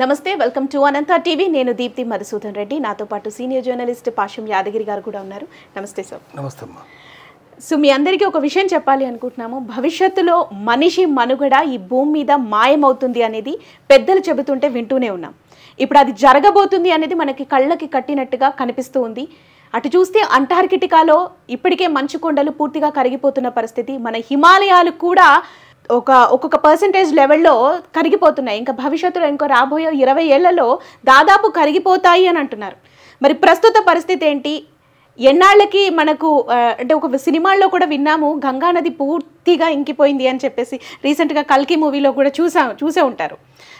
నమస్తే welcome to Anantha TV. నేను దీప్తి మధుసూదన్ రెడ్డి. నాతో పాటు సీనియర్ జర్నలిస్ట్ పాషం యాదగిరి గారు కూడా ఉన్నారు. నమస్తే సార్. నమస్తే అమ్మా సో మీ అందరికీ ఒక విషయం చెప్పాలి అనుకుంటున్నాము. భవిష్యత్తులో మనిషి మనుగడ ఈ భూమి మీద మాయమవుతుంది అనేది పెద్దలు చెబుతుంటే వింటూనే ఉన్నాం. ఇప్పుడు అది జరగబోతుంది అనేది మనకి కళ్ళకి కట్టినట్టుగా కనిపిస్తూ ఉంది. అటు చూస్తే అంటార్కిటికాలో ఇప్పటికే మంచు కొండలు పూర్తిగా కరిగిపోతున్న పరిస్థితి. మన హిమాలయాలు కూడా ఒక ఒక్కొక్క పర్సంటేజ్ లెవెల్లో కరిగిపోతున్నాయి. ఇంకా భవిష్యత్తులో ఇంకో రాబోయే ఇరవై ఏళ్ళలో దాదాపు కరిగిపోతాయి అని అంటున్నారు. మరి ప్రస్తుత పరిస్థితి ఏంటి? ఎన్నాళ్ళకి మనకు అంటే ఒక సినిమాల్లో కూడా విన్నాము గంగా నది పూర్తిగా ఇంకిపోయింది అని చెప్పేసి రీసెంట్గా కల్కి మూవీలో కూడా చూసా చూసే ఉంటారు.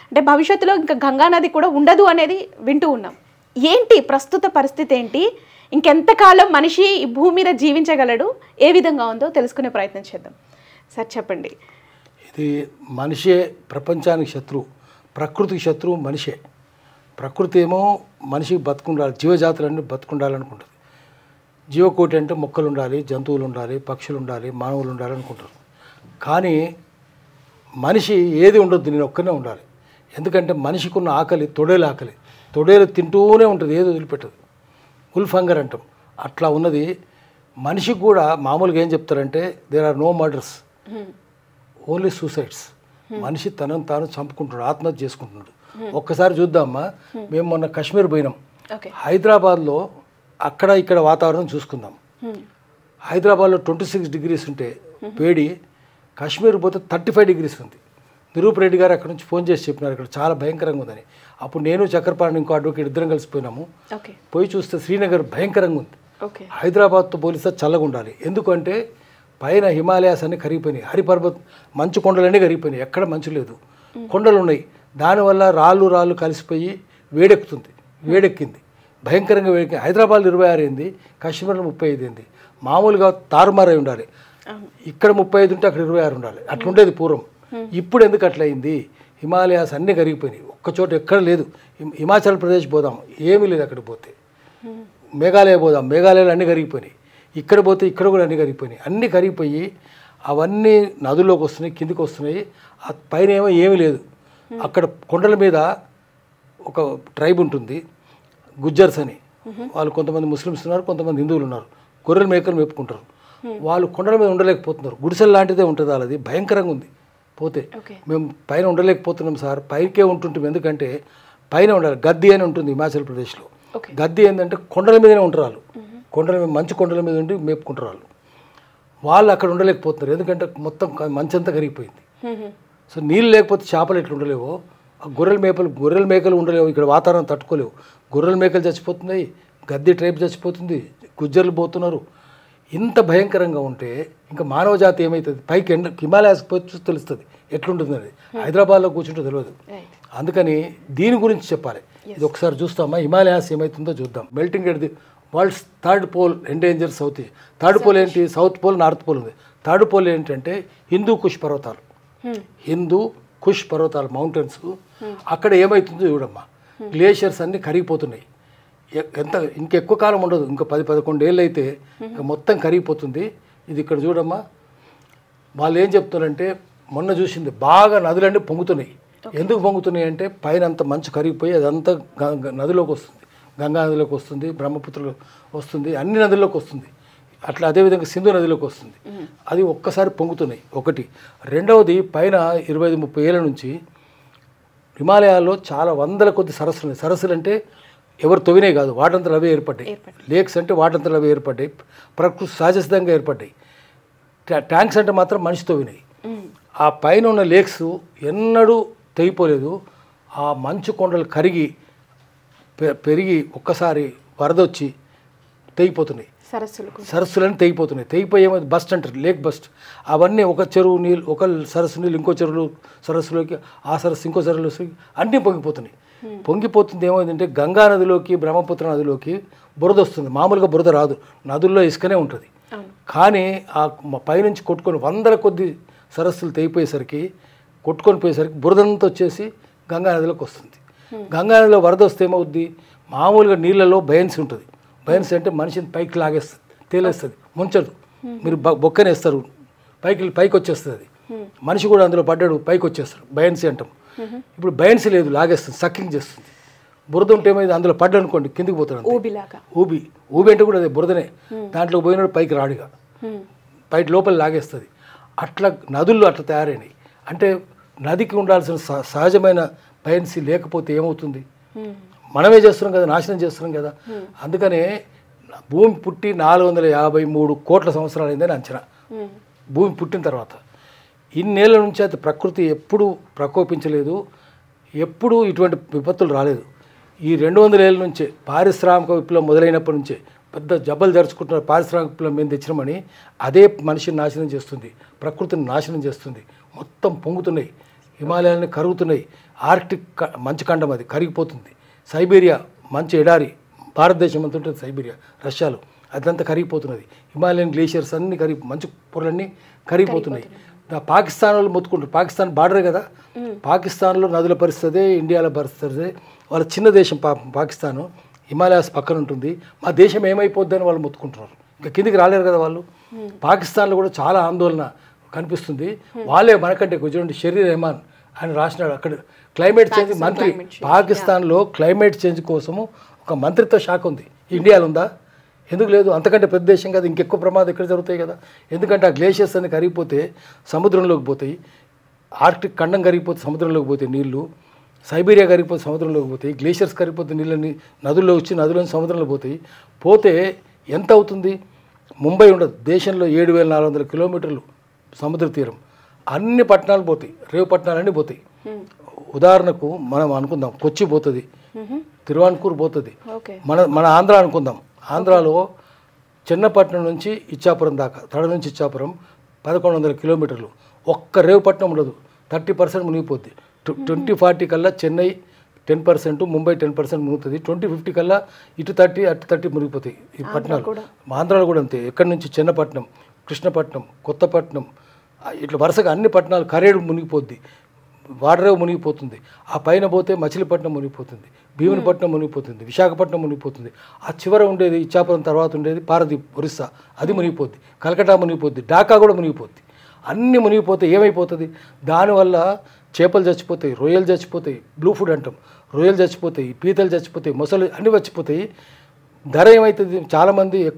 అంటే భవిష్యత్తులో ఇంకా గంగా నది కూడా ఉండదు అనేది వింటూ ఉన్నాం. ఏంటి ప్రస్తుత పరిస్థితి ఏంటి? ఇంకెంతకాలం మనిషి ఈ భూమి మీద జీవించగలడు? ఏ విధంగా ఉందో తెలుసుకునే ప్రయత్నం చేద్దాం. సార్ చెప్పండి. ఇది మనిషే ప్రపంచానికి శత్రువు ప్రకృతికి శత్రువు మనిషే. ప్రకృతి ఏమో మనిషికి బతుకుండాలి జీవజాతులన్నీ బతుకుండాలనుకుంటుంది. జీవకోటి అంటే మొక్కలు ఉండాలి జంతువులు ఉండాలి పక్షులు ఉండాలి మానవులు ఉండాలి అనుకుంటారు. కానీ మనిషి ఏది ఉండొద్దు నేను ఒక్కనే ఉండాలి. ఎందుకంటే మనిషికి ఉన్న ఆకలి తొడేలు ఆకలి. తొడేలు తింటూనే ఉంటుంది ఏది వదిలిపెట్టదు. ఉల్ఫ్ హంగర్ అంటాం. అట్లా ఉన్నది. మనిషికి కూడా మామూలుగా ఏం చెప్తారంటే there are no murders only suicides. మనిషి తనను తాను చంపుకుంటున్నాడు ఆత్మహత్య చేసుకుంటున్నాడు. ఒక్కసారి చూద్దామా? మేము మొన్న కాశ్మీర్ పోయినాం. హైదరాబాద్లో అక్కడ ఇక్కడ వాతావరణం చూసుకుందాం. హైదరాబాద్లో ట్వంటీ సిక్స్ డిగ్రీస్ ఉంటే వేడి కాశ్మీర్ పోతే థర్టీ ఫైవ్ డిగ్రీస్ ఉంది. నిరూప్ రెడ్డి గారు అక్కడ నుంచి ఫోన్ చేసి చెప్పినారు ఇక్కడ చాలా భయంకరంగా ఉందని. అప్పుడు నేను చక్రపాణి ఇంకో అడ్వకేట్ ఇద్దరం కలిసిపోయినాము పోయి చూస్తే శ్రీనగర్ భయంకరంగా ఉంది. హైదరాబాద్తో పోలిస్తే చల్లగా ఉండాలి. ఎందుకంటే పైన హిమాలయాస్ అన్ని కరిగిపోయినాయి. హరిపర్వత్ మంచు కొండలన్నీ కరిగిపోయినాయి. ఎక్కడ మంచు లేదు. కొండలు ఉన్నాయి దానివల్ల రాళ్ళు రాళ్ళు కలిసిపోయి వేడెక్కుతుంది. వేడెక్కింది. భయంకరంగా వేడెక్కి హైదరాబాద్ ఇరవై ఆరు అయింది. కాశ్మీర్లో ముప్పై ఐదు అయింది. మామూలుగా తారుమారై ఉండాలి. ఇక్కడ ముప్పై ఐదు ఉంటే అక్కడ ఇరవై ఆరు ఉండాలి. అట్లుండేది పూర్వం. ఇప్పుడు ఎందుకు అట్లా అయింది? హిమాలయాస్ అన్నీ కరిగిపోయినాయి. ఒక్క చోట ఎక్కడ లేదు. హిమ- హిమాచల్ ప్రదేశ్ పోదాం. ఏమీ లేదు అక్కడ పోతే. మేఘాలయ పోదాం. మేఘాలయాలు అన్నీ కరిగిపోయినాయి. ఇక్కడ పోతే ఇక్కడ కూడా అన్నీ కరిగిపోయినాయి. అన్నీ కరిగిపోయి అవన్నీ నదుల్లోకి వస్తున్నాయి కిందికి వస్తున్నాయి. ఆ పైన ఏమో ఏమీ లేదు. అక్కడ కొండల మీద ఒక ట్రైబ్ ఉంటుంది గుజ్జర్స్ అని. వాళ్ళు కొంతమంది ముస్లిమ్స్ ఉన్నారు కొంతమంది హిందువులు ఉన్నారు. గొర్రెల మేకలు మేపుకుంటారు. వాళ్ళు కొండల మీద ఉండలేకపోతున్నారు. గుడిసెల లాంటిదే ఉంటుంది వాళ్ళది. భయంకరంగా ఉంది. పోతే మేము పైన ఉండలేకపోతున్నాం సార్. పైకే ఉంటుంటాం. ఎందుకంటే పైన ఉండాలి. గద్ది అని ఉంటుంది హిమాచల్ ప్రదేశ్లో. గద్ది ఏంటంటే కొండల మీదనే ఉంటారు వాళ్ళు. కొండల మీద మంచు కొండల మీద ఉండి మేపుకుంటారు వాళ్ళు. వాళ్ళు అక్కడ ఉండలేకపోతున్నారు. ఎందుకంటే మొత్తం క- మంచంతా కరిగిపోయింది. సో నీళ్ళు లేకపోతే చేపలు ఎట్లా ఉండలేవో? ఆ గొర్రెల మేకలు గొర్రెల మేకలు ఉండలేవు. ఇక్కడ వాతావరణం తట్టుకోలేవు. గొర్రెల మేకలు చచ్చిపోతున్నాయి. గద్ది ట్రైబ్ చచ్చిపోతుంది. గుజ్జర్లు పోతున్నారు. ఇంత భయంకరంగా ఉంటే ఇంకా మానవ జాతి ఏమవుతుంది పైకి ఎండ హిమాలయాస్కి పోయి తెలుస్తుంది. ఎట్లుంటుంది అది హైదరాబాద్లో కూర్చుంటే తెలియదు. అందుకని దీని గురించి చెప్పాలి. ఇది ఒకసారి చూస్తామా? హిమాలయాస్ ఏమవుతుందో చూద్దాం. Melting at the world's third pole endanger south third pole ఏంటి? సౌత్ పోల్ నార్త్ పోల్ ఉంది. థర్డ్ పోల్ ఏంటంటే హిందూ కుష్ పర్వతాలు. హిందూ కుష్ పర్వతాలు మౌంటైన్స్. అక్కడ ఏమవుతుందో చూడమ్మా. గ్లేషియర్స్ అన్నీ కరిగిపోతున్నాయి. ఎంత ఇంకెక్కువ కాలం ఉండదు. ఇంకా పది పదకొండు ఏళ్ళు అయితే ఇంకా మొత్తం కరిగిపోతుంది. ఇది ఇక్కడ చూడమ్మా. వాళ్ళు ఏం చెప్తున్నారంటే మొన్న చూసింది బాగా నదులన్నీ పొంగుతున్నాయి. ఎందుకు పొంగుతున్నాయి అంటే పైన అంత మంచు కరిగిపోయి అదంతా నదిలోకి వస్తుంది. గంగా నదిలోకి వస్తుంది బ్రహ్మపుత్రలో వస్తుంది అన్ని నదుల్లోకి వస్తుంది. అట్లా అదేవిధంగా సింధు నదిలోకి వస్తుంది. అది ఒక్కసారి పొంగుతున్నాయి. ఒకటి. రెండవది పైన ఇరవై ఐదు ముప్పై ఏళ్ళ నుంచి హిమాలయాల్లో చాలా వందల కొద్ది సరస్సులు ఉన్నాయి సరస్సులు అంటే ఎవరు తవ్వినాయి కాదు వాటంతలు అవే ఏర్పడ్డాయి. లేక్స్ అంటే వాటంతలు అవే ఏర్పడ్డాయి. ప్రకృతి సహజసిద్ధంగా ఏర్పడ్డాయి. ట్యా- ట్యాంక్స్ అంటే మాత్రం మనిషి తవ్వినాయి ఆ పైన ఉన్న లేక్స్ ఎన్నడూ తెగిపోలేదు ఆ మంచు కొండలు కరిగి పెరిగి ఒక్కసారి వరద వచ్చి తెగిపోతున్నాయి సరస్సులకు సరస్సులన్నీ తెగిపోతున్నాయి. తెగిపోయి ఏమైంది బస్ట్ అంటారు లేక్ బస్ట్. అవన్నీ ఒక చెరువు నీళ్ళు ఒక సరస్సు నీళ్ళు ఇంకో చెరువులు సరస్సులోకి ఆ సరస్సు ఇంకో సరస్సులోకి అన్నీ పొంగిపోతున్నాయి. పొంగిపోతుంది ఏమైందంటే గంగా నదిలోకి బ్రహ్మపుత్ర నదిలోకి బురద వస్తుంది. మామూలుగా బురద రాదు. నదుల్లో ఇసుకనే ఉంటుంది. కానీ ఆ పైనుంచి కొట్టుకొని వందల కొద్ది సరస్సులు తెగిపోయేసరికి కొట్టుకొని పోయేసరికి బురదంతా వచ్చేసి గంగా నదిలోకి వస్తుంది. గంగా నదిలో వరద వస్తే ఏమవుద్ది? మామూలుగా నీళ్ళలో బయన్స్ ఉంటుంది. బయన్స్ అంటే మనిషిని పైకి లాగేస్తుంది తేలేస్తుంది ముంచదు. మీరు బ- బొక్కనేస్తారు పైకి పైకి వచ్చేస్తుంది అది మనిషి కూడా అందులో పడ్డాడు పైకి వచ్చేస్తారు బయన్సీ అంటాం. ఇప్పుడు బయన్స్ లేదు లాగేస్తుంది సక్కింగ్ చేస్తుంది. బురద ఉంటే ఏమైంది? అందులో పడ్డ అనుకోండి కిందికి పోతాడు ఊబి ఊబి అంటే కూడా అదే బురదనే. దాంట్లో పోయినాడు పైకి రాడుగా. పైకి లోపల లాగేస్తుంది. అట్లా నదుల్లో అట్లా తయారైనాయి. అంటే నదికి ఉండాల్సిన సహజమైన బయన్సీ లేకపోతే ఏమవుతుంది. మనమే చేస్తున్నాం కదా నాశనం చేస్తున్నాం కదా. అందుకనే భూమి పుట్టి నాలుగు వందల యాభై మూడు కోట్ల సంవత్సరాలు అయిందని అంచనా. భూమి పుట్టిన తర్వాత. ఇన్నేళ్ళ నుంచి అది ప్రకృతి ఎప్పుడూ ప్రకోపించలేదు ఎప్పుడూ ఇటువంటి విపత్తులు రాలేదు. ఈ రెండు వందల ఏళ్ళ నుంచే పారిశ్రామిక విప్లవం మొదలైనప్పటి నుంచే పెద్ద జబ్బలు జరుచుకుంటున్న పారిశ్రామిక విప్లవం మేము తెచ్చినామని అదే మనిషిని నాశనం చేస్తుంది ప్రకృతిని నాశనం చేస్తుంది. మొత్తం పొంగుతున్నాయి. హిమాలయాన్ని కరుగుతున్నాయి. ఆర్టిక్ క- మంచు ఖండం అది కరిగిపోతుంది. సైబీరియా మంచు ఎడారి భారతదేశం అంతా ఉంటుంది సైబీరియా రష్యాలో. అదంతా కరిగిపోతున్నది. హిమాలయన్ గ్లేషియర్స్ అన్ని కరిగి మంచు పొరలన్నీ కరిగిపోతున్నాయి. పాకిస్తాన్ వాళ్ళు మొత్తుకుంటారు. పాకిస్తాన్ బార్డరే కదా? పాకిస్తాన్లో నదుల పరిస్థితి ఇండియాలో పరిస్థితి వాళ్ళ చిన్న దేశం పా పాకిస్తాన్ హిమాలయాస్ పక్కన ఉంటుంది. మా దేశం ఏమైపోద్దని వాళ్ళు మొత్తుకుంటున్నారు. ఇంకా కిందికి రాలేరు కదా వాళ్ళు? పాకిస్తాన్లో కూడా చాలా ఆందోళన కనిపిస్తుంది. వాళ్ళే మనకంటే చూడండి షరీర్ రెహమాన్. ఆయన రాసినాడు. అక్కడ క్లైమేట్ చేంజ్ మంత్రి పాకిస్తాన్లో క్లైమేట్ చేంజ్ కోసము ఒక మంత్రిత్వ శాఖ ఉంది. ఇండియాలో ఉందా ఎందుకు లేదు? అంతకంటే పెద్ద దేశం కదా. ఇంకెక్కువ ప్రమాదం ఇక్కడ జరుగుతాయి కదా? ఎందుకంటే ఆ గ్లేషియర్స్ అన్ని కరిగిపోతే సముద్రంలోకి పోతాయి. ఆర్క్టిక్ ఖండం కరిగిపోతే సముద్రంలోకి పోతాయి నీళ్ళు. సైబీరియా కరిగిపోతే సముద్రంలోకి పోతాయి. గ్లేషియర్స్ కరిగిపోతే నీళ్ళని నదుల్లో వచ్చి నదులని సముద్రంలో పోతాయి. పోతే ఎంత అవుతుంది? ముంబై ఉండదు. దేశంలో ఏడు వేల నాలుగు వందల కిలోమీటర్లు సముద్ర తీరం. అన్ని పట్టణాలు పోతాయి. రేవు పట్టణాలన్నీ పోతాయి. ఉదాహరణకు మనం అనుకుందాం కొచ్చి పోతుంది. తిరువాన్కూర్ పోతుంది. మన మన ఆంధ్ర అనుకుందాం. ఆంధ్రాలో చిన్నపట్నం నుంచి ఇచ్చాపురం దాకా తడ నుంచి ఇచ్చాపురం పదకొండు వందల కిలోమీటర్లు. ఒక్క రేవుపట్నం ఉండదు. థర్టీ పర్సెంట్ మునిగిపోద్ది. ట్వంటీ ఫార్టీ కల్లా Chennai ten percent Mumbai ten percent మునుగుతుంది. Twenty fifty కల్లా ఇటు థర్టీ అటు థర్టీ మునిగిపోతాయి ఈ పట్టణాలు. ఆంధ్రాలో కూడా అంతే. ఎక్కడి నుంచి? చిన్నపట్నం కృష్ణపట్నం కొత్తపట్నం ఇట్లా వరుసగా అన్ని పట్టణాలు కరేడు మునిగిపోద్ది. వాడరేవు మునిగిపోతుంది. ఆ పైన పోతే మచిలీపట్నం మునిగిపోతుంది. భీమునిపట్నం మునిగిపోతుంది. విశాఖపట్నం మునిగిపోతుంది. ఆ చివర ఉండేది ఇచ్చాపురం తర్వాత ఉండేది పారదీప్ ఒరిస్సా. అది మునిగిపోద్ది. కలకటా మునిగిపోద్ది. ఢాకా కూడా మునిగిపోద్ది. అన్నీ మునిగిపోతే ఏమైపోతుంది? దానివల్ల చేపలు చచ్చిపోతాయి రొయ్యలు చచ్చిపోతాయి బ్లూ ఫుడ్ అంటాం. రొయ్యలు చచ్చిపోతాయి పీతలు చచ్చిపోతాయి మొసలు అన్నీ చచ్చిపోతాయి ధర ఏమవుతుంది చాలామంది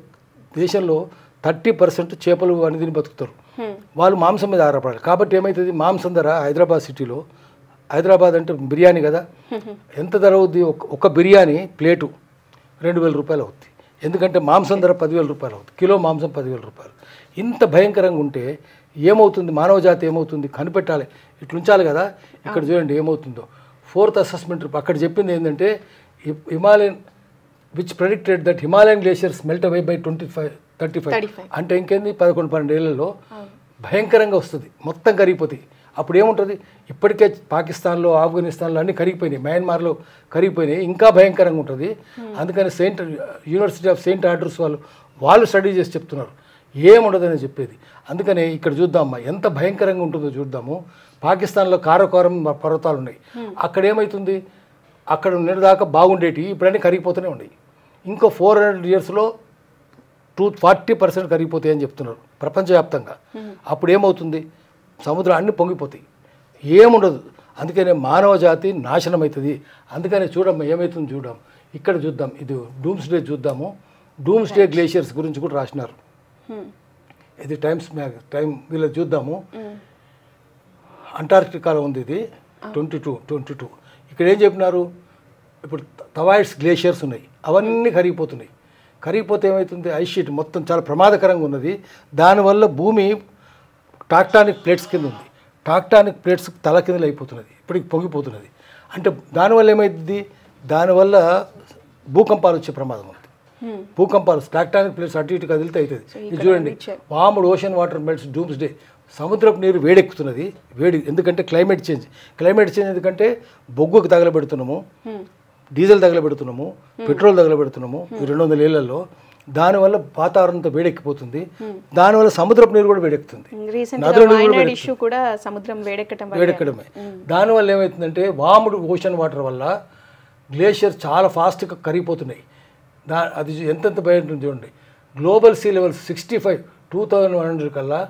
దేశంలో థర్టీ పర్సెంట్ చేపలు అనేది బతుకుతారు. వాళ్ళు మాంసం మీద ఆధారపడాలి. కాబట్టి ఏమవుతుంది మాంసం ధర హైదరాబాద్ సిటీలో హైదరాబాద్ అంటే బిర్యానీ కదా? ఎంత ధర అవుద్ది? ఒక- బిర్యానీ ప్లేటు రెండు వేల రూపాయలు అవుద్ది. ఎందుకంటే మాంసం ధర పదివేల రూపాయలు అవుతుంది కిలో మాంసం పదివేల రూపాయలు. ఇంత భయంకరంగా ఉంటే ఏమవుతుంది? మానవ జాతి ఏమవుతుంది? కనిపెట్టాలి. ఇట్లా ఉంచాలి కదా? ఇక్కడ చూడండి ఏమవుతుందో. ఫోర్త్ అసెస్మెంట్ అక్కడ చెప్పింది ఏంటంటే Himalayan which predicted that Himalayan glaciers melt away by twenty five thirty five 35. అంటే ఇంకేంది? పదకొండు పన్నెండు ఏళ్ళలో భయంకరంగా వస్తుంది. మొత్తం కరిగిపోతాయి. అప్పుడు ఏముంటుంది? ఇప్పటికే పాకిస్తాన్లో ఆఫ్ఘనిస్తాన్లో అన్నీ కరిగిపోయినాయి. మయన్మార్లో కరిగిపోయినాయి. ఇంకా భయంకరంగా ఉంటుంది. అందుకని saint university of saint orders వాళ్ళు వాళ్ళు స్టడీ చేసి చెప్తున్నారు. ఏముండదని చెప్పేది? అందుకని ఇక్కడ చూద్దామమ్మా ఎంత భయంకరంగా ఉంటుందో చూద్దాము. పాకిస్తాన్లో కారకోరం పర్వతాలు ఉన్నాయి. అక్కడ ఏమవుతుంది అక్కడ నిన్నదాకా బాగుండేటి ఇప్పుడన్నీ కరిగిపోతూనే ఉన్నాయి. ఇంకో ఫోర్ హండ్రెడ్ ఇయర్స్లో టూ ఫార్టీ పర్సెంట్ కరిగిపోతాయి అని చెప్తున్నారు ప్రపంచవ్యాప్తంగా. అప్పుడు ఏమవుతుంది? సముద్రం అన్ని పొంగిపోతాయి. ఏముండదు. అందుకనే మానవ జాతి నాశనం అవుతుంది అందుకనే చూడమ్మా ఏమవుతుంది చూద్దాం ఇక్కడ చూద్దాం ఇది డూమ్స్ డే చూద్దాము. డూమ్స్ డే గ్లేషియర్స్ గురించి కూడా రాసినారు. ఇది టైమ్స్ మ్యాగ్ టైం వీళ్ళు చూద్దాము. అంటార్క్టికాలో ఉంది ఇది ట్వంటీ టూ ట్వంటీ టూ. ఇక్కడ ఏం చెప్పినారు? ఇప్పుడు తవాయిడ్స్ గ్లేషియర్స్ ఉన్నాయి. అవన్నీ కరిగిపోతున్నాయి. కరిగిపోతే ఏమవుతుంది ఐస్ షీట్ మొత్తం చాలా ప్రమాదకరంగా ఉన్నది. దానివల్ల భూమి టాక్టానిక్ ప్లేట్స్ కింద ఉంది. టాక్టానిక్ ప్లేట్స్ తల కిందలు అయిపోతున్నది. ఇప్పటికి పొంగిపోతున్నది. అంటే దానివల్ల ఏమైంది దానివల్ల భూకంపాలు వచ్చే ప్రమాదం ఉంది. భూకంపాలు టాక్టానిక్ ప్లేట్స్ అటు ఇటు కదిలితే అవుతుంది. ఇది చూడండి. Warmed ocean water melts doomsday. సముద్రపు నీరు వేడెక్కుతున్నది. వేడి ఎందుకంటే క్లైమేట్ చేంజ్. క్లైమేట్ చేంజ్ ఎందుకంటే బొగ్గుకు తగలబెడుతున్నాము. డీజిల్ తగలబెడుతున్నాము పెట్రోల్ తగలబెడుతున్నాము ఈ రెండు వందల ఏళ్ళలో. దానివల్ల వాతావరణంతో వేడెక్కిపోతుంది. దానివల్ల సముద్రపు నీరు కూడా వేడెక్కుతుంది. వేడెక్కడమే. దానివల్ల ఏమవుతుందంటే వాముడు ఓషన్ వాటర్ వల్ల గ్లేషియర్ చాలా ఫాస్ట్గా కరిగిపోతున్నాయి. దా అది ఎంతెంత భయం చూడండి. Global sea level sixty five two thousand one hundred కల్లా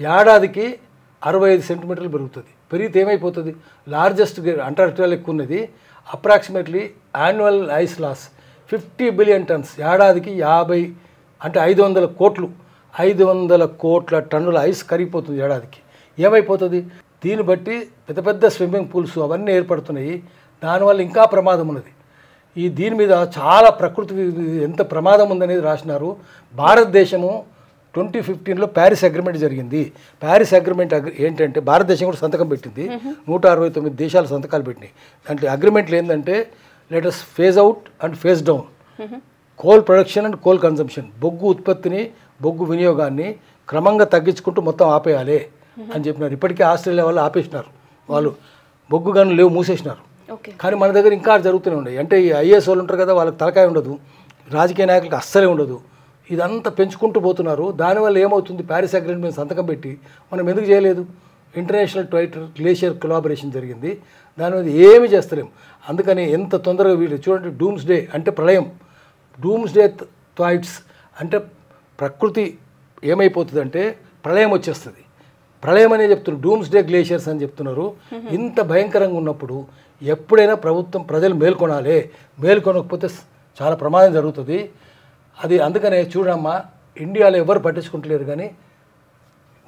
ఏడాదికి అరవై ఐదు సెంటీమీటర్లు పెరుగుతుంది. పెరిగితే ఏమైపోతుంది? లార్జెస్ట్ అంటార్క్టికాలో ఎక్కువ ఉన్నది. Approximately annual ice loss fifty billion tons. ఏడాదికి యాభై అంటే ఐదు వందల కోట్లు ఐదు వందల కోట్ల టన్నుల ఐస్ కరిగిపోతుంది ఏడాదికి. ఏమైపోతుంది? దీన్ని బట్టి పెద్ద పెద్ద స్విమ్మింగ్ పూల్స్ అవన్నీ ఏర్పడుతున్నాయి. దానివల్ల ఇంకా ప్రమాదం ఉన్నది. ఈ దీని మీద చాలా ప్రకృతి ఎంత ప్రమాదం ఉందనేది రాసినారు. భారతదేశము ట్వంటీ ఫిఫ్టీన్లో ప్యారిస్ అగ్రిమెంట్ జరిగింది. ప్యారిస్ అగ్రిమెంట్ అగ్రి ఏంటంటే భారతదేశం కూడా సంతకం పెట్టింది. నూట అరవై తొమ్మిది దేశాలు సంతకాలు పెట్టినాయి. అంటే అగ్రిమెంట్లు ఏంటంటే let us phase out and phase down coal production and coal consumption బొగ్గు ఉత్పత్తిని బొగ్గు వినియోగాన్ని క్రమంగా తగ్గించుకుంటూ మొత్తం ఆపేయాలి అని చెప్పినారు. ఇప్పటికే ఆస్ట్రేలియా వాళ్ళు ఆపేసినారు. వాళ్ళు బొగ్గు గన్ను లేవు మూసేసినారు. కానీ మన దగ్గర ఇంకా జరుగుతూనే ఉన్నాయి. అంటే ఈ ఐఏఎస్ వాళ్ళు ఉంటారు కదా వాళ్ళకి తలకాయ ఉండదు. రాజకీయ నాయకులకు అస్సలే ఉండదు. ఇదంతా పెంచుకుంటూ పోతున్నారు. దానివల్ల ఏమవుతుంది? ప్యారిస్ అగ్రిమెంట్ మీద సంతకం పెట్టి మనం ఎందుకు చేయలేదు? ఇంటర్నేషనల్ ట్వైటర్ గ్లేషియర్ కొలాబరేషన్ జరిగింది. దాని మీద ఏమి చేస్తలేం. అందుకని ఎంత తొందరగా వీళ్ళు చూడండి డూమ్స్ డే అంటే ప్రళయం. డూమ్స్ డే థాయిట్స్ అంటే ప్రకృతి ఏమైపోతుందంటే ప్రళయం వచ్చేస్తుంది. ప్రళయం అనే చెప్తున్నారు డూమ్స్ డే గ్లేషియర్స్ అని చెప్తున్నారు. ఇంత భయంకరంగా ఉన్నప్పుడు ఎప్పుడైనా ప్రభుత్వం ప్రజలు మేల్కొనాలి. మేల్కొనకపోతే చాలా ప్రమాదం జరుగుతుంది. అది అందుకనే చూడమ్మా ఇండియాలో ఎవరు పట్టించుకుంటలేరు కానీ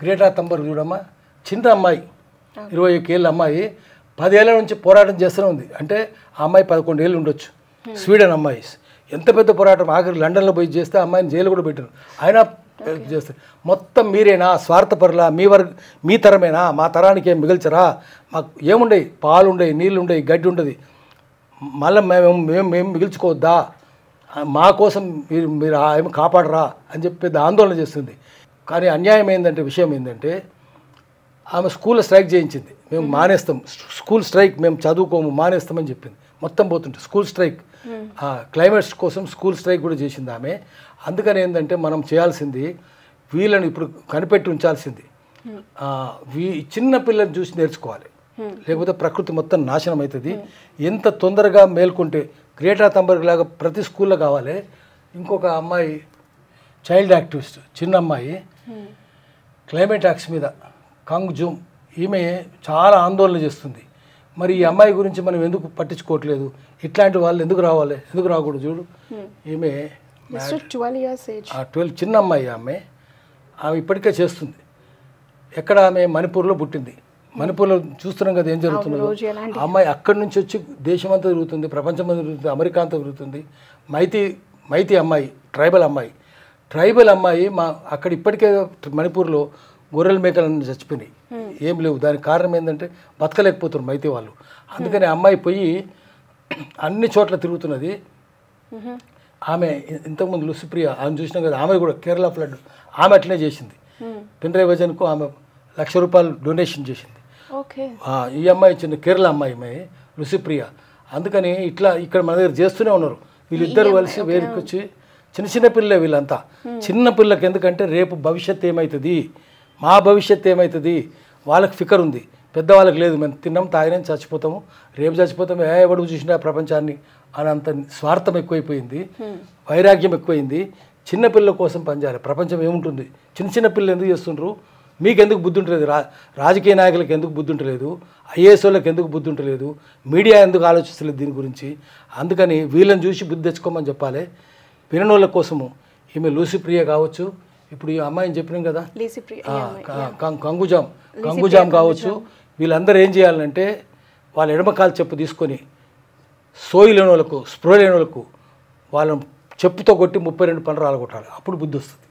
గ్రేటా తంబర్ చూడమ్మా చిన్న అమ్మాయి ఇరవై ఏళ్ళ అమ్మాయి పదేళ్ళ నుంచి పోరాటం చేస్తూనే ఉంది. అంటే ఆ అమ్మాయి పదకొండు ఏళ్ళు ఉండొచ్చు. స్వీడన్ అమ్మాయి. ఎంత పెద్ద పోరాటం ఆఖరి లండన్లో పోయి చేస్తే అమ్మాయిని జైలు కూడా పెట్టారు. అయినా చేస్తారు మొత్తం మీరేనా? స్వార్థపరులా? మీ వర్గ మీ తరమేనా? మా తరానికి ఏం మిగిల్చరా? మాకు ఏముండయి? పాలు ఉండయి నీళ్ళు ఉండయి గడ్డి ఉండదు మళ్ళీ మేము మేము మేము మిగిల్చుకోవద్దా? మా కోసం మీరు మీరు ఆ ఏమి కాపాడరా అని చెప్పి పెద్ద ఆందోళన చేస్తుంది. కానీ అన్యాయం ఏంటంటే విషయం ఏంటంటే ఆమె స్కూల్లో స్ట్రైక్ చేయించింది. మేము మానేస్తాం. స్కూల్ స్ట్రైక్ మేము చదువుకోము మానేస్తామని చెప్పింది. మొత్తం పోతుంటే స్కూల్ స్ట్రైక్. క్లైమేట్స్ కోసం స్కూల్ స్ట్రైక్ కూడా చేసింది ఆమె. అందుకని ఏంటంటే మనం చేయాల్సింది వీళ్ళని ఇప్పుడు కనిపెట్టి ఉంచాల్సింది. వీ చిన్న పిల్లల్ని చూసి నేర్చుకోవాలి. లేకపోతే ప్రకృతి మొత్తం నాశనం అవుతుంది. ఎంత తొందరగా మేల్కొంటే గ్రేటా తంబర్గ్ లాగా ప్రతి స్కూల్లో కావాలి. ఇంకొక అమ్మాయి చైల్డ్ యాక్టివిస్ట్ చిన్న అమ్మాయి క్లైమేట్ యాక్ట్స్ మీద కాంగ్ జూమ్ ఈమె చాలా ఆందోళన చేస్తుంది. మరి ఈ అమ్మాయి గురించి మనం ఎందుకు పట్టించుకోవట్లేదు? ఇట్లాంటి వాళ్ళు ఎందుకు రావాలి? ఎందుకు రాకూడదు చూడు. ఈమె ట్వెల్వ్ చిన్న అమ్మాయి ఆమె. ఆమె ఇప్పటికే చేస్తుంది. ఎక్కడ ఆమె మణిపూర్లో పుట్టింది? మణిపూర్లో చూస్తున్నాం కదా ఏం జరుగుతుందో. అమ్మాయి అక్కడి నుంచి వచ్చి దేశమంతా తిరుగుతుంది ప్రపంచమంతా తిరుగుతుంది అమెరికా అంతా తిరుగుతుంది. మైతి మైతి అమ్మాయి ట్రైబల్ అమ్మాయి. ట్రైబల్ అమ్మాయి మా అక్కడ ఇప్పటికే మణిపూర్లో గొర్రెల మేకలన్నీ చచ్చిపోయినాయి. ఏం లేవు. దానికి కారణం ఏంటంటే బతకలేకపోతున్నారు మైతి వాళ్ళు. అందుకని అమ్మాయి పోయి అన్ని చోట్ల తిరుగుతున్నది. ఆమె ఇంతకుముందు లుసిప్రియ ఆమె చూసినాం కదా ఆమె కూడా కేరళ ఫ్లడ్ ఆమె అట్లనే చేసింది. పినరై విజన్కు ఆమె లక్ష రూపాయలు డొనేషన్ చేసింది. ఈ అమ్మాయి చిన్న కేరళ అమ్మాయి అమ్మాయి లుసిప్రియ అందుకని ఇట్లా ఇక్కడ మన దగ్గర చేస్తూనే ఉన్నారు. వీళ్ళిద్దరు కలిసి వేరికి వచ్చి చిన్న చిన్న పిల్లలే వీళ్ళంతా. చిన్న పిల్లలకి ఎందుకంటే రేపు భవిష్యత్తు ఏమవుతుంది మా భవిష్యత్తు ఏమవుతుంది వాళ్ళకి ఫికర్ ఉంది. పెద్దవాళ్ళకి లేదు. మేము తిన్నాం తాగినాం చచ్చిపోతాము. రేపు చచ్చిపోతాము. ఏ ఎవడు చూసినా ప్రపంచాన్ని అని అంత స్వార్థం ఎక్కువైపోయింది. వైరాగ్యం ఎక్కువైంది. చిన్న పిల్లల కోసం పనిచేయాలి. ప్రపంచం ఏముంటుంది? చిన్న చిన్న పిల్లలు ఎందుకు చేస్తుండ్రు? మీకు ఎందుకు బుద్ధి ఉంటలేదు? రా రాజకీయ నాయకులకు ఎందుకు బుద్ధి ఉంటలేదు? ఐఏఎస్ వాళ్ళకి ఎందుకు బుద్ధి ఉంటలేదు? మీడియా ఎందుకు ఆలోచిస్తలేదు దీని గురించి? అందుకని వీళ్ళని చూసి బుద్ధి తెచ్చుకోమని చెప్పాలి. విననోళ్ళ కోసము. ఈమె లూసి ప్రియ కావచ్చు. ఇప్పుడు ఈ అమ్మాయిని చెప్పినాం కదా? కంగుజాం కంగుజాం కావచ్చు. వీళ్ళందరూ ఏం చేయాలంటే వాళ్ళ ఎడమకాలు చెప్పు తీసుకొని సోయి లేని వాళ్ళకు స్ప్రో లేని వాళ్ళకు వాళ్ళని చెప్పుతో కొట్టి ముప్పై రెండు పనులు రాలగొట్టాలి అప్పుడు బుద్ధి వస్తుంది.